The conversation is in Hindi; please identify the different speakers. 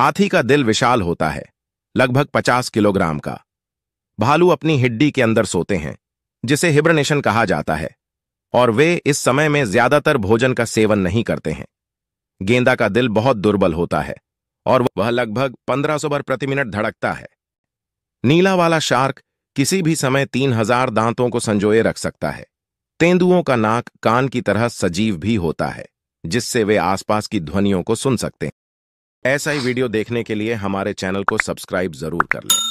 Speaker 1: हाथी का दिल विशाल होता है, लगभग पचास किलोग्राम का। भालू अपनी हिड्डी के अंदर सोते हैं, जिसे हिब्रनेशन कहा जाता है, और वे इस समय में ज़्यादातर भोजन का सेवन नहीं करते हैं। गेंदा का दिल बहुत दुर्बल होता है, और वह लगभग 1500 बार प्रति मिनट धड़कता है। नीला वाला शार्क किसी भी समय 3000 दांतों को संजोए रख सकता है। तेंदुओं का नाक कान की तरह सजीव भी होता है, जिससे वे आसपास की ध्वनियों को सुन सकते हैं। ऐसा ही वीडियो देखने के लिए हमारे चैनल को सब्सक्राइब ज़रूर कर लें।